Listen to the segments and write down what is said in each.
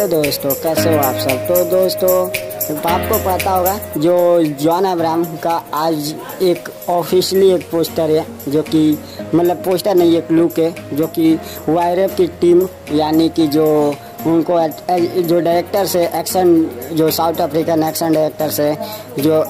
Hello दोस्तों, कैसे हो आप सब? तो दोस्तों, आपको पता होगा, जो जॉन अब्राहम का आज एक ऑफिशियली एक पोस्टर है, जो कि मतलब पोस्टर नहीं, एक लुक है, जो कि वायरअप की टीम यानी कि जो उनको जो डायरेक्टर से एक्शन जो साउथ अफ्रीकन एक्शन डायरेक्टर से जो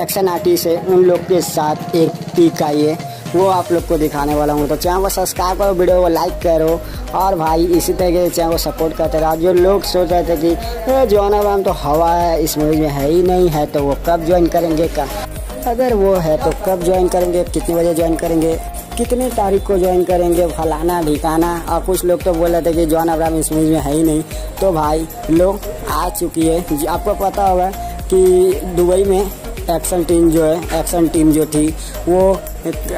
एक्शन आर्टिस्ट है, उन लोग के साथ एक पिक आई है। वो आप लोग को दिखाने वाला हूँ। तो चैनल को सब्सक्राइब करो, वीडियो को लाइक करो। और भाई, इसी तरीके से चैनल को सपोर्ट करते रहो। जो लोग सोच रहे थे कि जॉन अब्राहम तो हवा है, इस मूवी में है ही नहीं है। तो वो कब ज्वाइन करेंगे? का अगर वो है तो कब ज्वाइन करेंगे? कितने बजे ज्वाइन करेंगे? कितने तारीख को ज्वाइन करेंगे? फलाना ढिकाना। और कुछ लोग तो बोल रहे थे कि जॉन अब्राहम इस मूवी में है ही नहीं। तो भाई, लोग आ चुकी है। आपको पता होगा कि दुबई में एक्शन टीम जो है एक्शन टीम जो थी, वो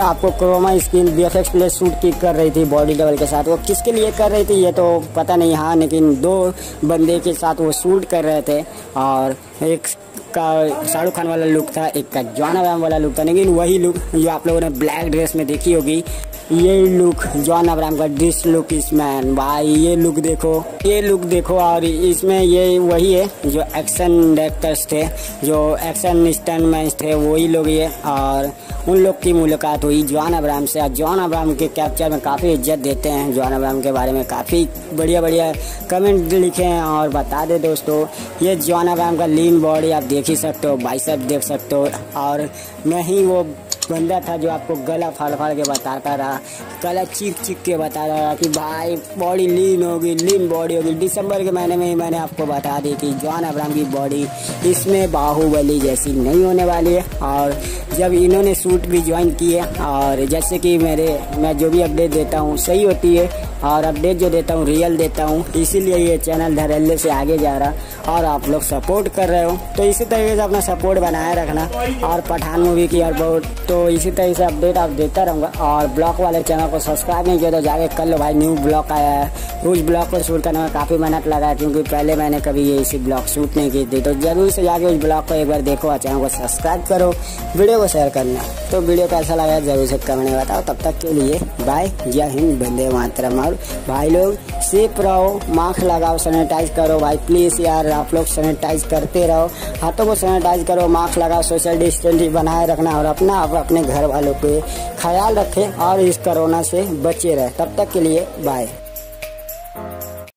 आपको chroma screen V F X place shoot की कर रही थी बॉडी डबल के साथ। वो किसके लिए कर रही थी, ये तो पता नहीं हाँ लेकिन दो बंदे के साथ वो शूट कर रहे थे और एक का शाहरुख खान वाला लुक था, एक का जॉन अब्राहम वाला लुक था, लेकिन वही लुक जो आप लोगों ने ब्लैक ड्रेस में देखी होगी, ये लुक जॉन अब्राहम का डिस लुक इस मैन भाई, ये लुक देखो, ये लुक देखो, और इसमें ये वही है जो एक्शन डायरेक्टर्स थे, जो एक्शन स्टैंड थे, वही लोग ये, और उन लोग की मुलाकात हुई जॉन अब्राहम से। और जॉन अब्राहम के कैप्चर में काफ़ी इज़्ज़त देते हैं जॉन अब्राहम के बारे में काफ़ी बढ़िया बढ़िया कमेंट लिखे हैं, और बता दे दोस्तों, ये जॉन अब्राहम का लीन बॉडी आप ही सकते हो बाइसेप देख सकते हो। और मैं ही वो बंदा था जो आपको गला फाड़ फाड़ के बताता रहा, गला चीख चीख के बता रहा कि भाई बॉडी लीन होगी लीन बॉडी होगी। दिसंबर के महीने में ही मैंने आपको बता दी थी जॉन अब्राम की बॉडी इसमें बाहुबली जैसी नहीं होने वाली है। और जब इन्होंने सूट भी ज्वाइन किए और जैसे कि मेरे, मैं जो भी अपडेट देता हूँ, सही होती है। और अपडेट जो देता हूँ रियल देता हूँ। इसीलिए ये चैनल धरल्ले से आगे जा रहा, और आप लोग सपोर्ट कर रहे हो। तो इसी तरीके से अपना सपोर्ट बनाए रखना और पठान मूवी की और बहुत। तो इसी तरीके से अपडेट आप देता रहूँगा। और ब्लॉक वाले चैनल को सब्सक्राइब नहीं किया तो जाके कर लो भाई न्यू ब्लॉक आया है। उस ब्लॉक को शूट करने में काफ़ी मेहनत लगा है, क्योंकि पहले मैंने कभी ये इसी ब्लॉग शूट नहीं की थी। तो ज़रूर से जाके उस ब्लॉग को एक बार देखो और चैनल को सब्सक्राइब करो वीडियो को शेयर करना। तो वीडियो कैसा लगा ज़रूर से कमेंट में बताओ। तब तक के लिए बाय जय हिंद बंदे मातरम। और भाई लोग सेफ़ रहो मास्क लगाओ सैनिटाइज करो। भाई प्लीज़ यार, आप लोग सैनिटाइज करते रहो। हाथों को सैनिटाइज करो मास्क लगाओ सोशल डिस्टेंसिंग बनाए रखना और अपना और अपने घर वालों के ख्याल रखें और इस कोरोना से बचे रहे। तब तक के लिए बाय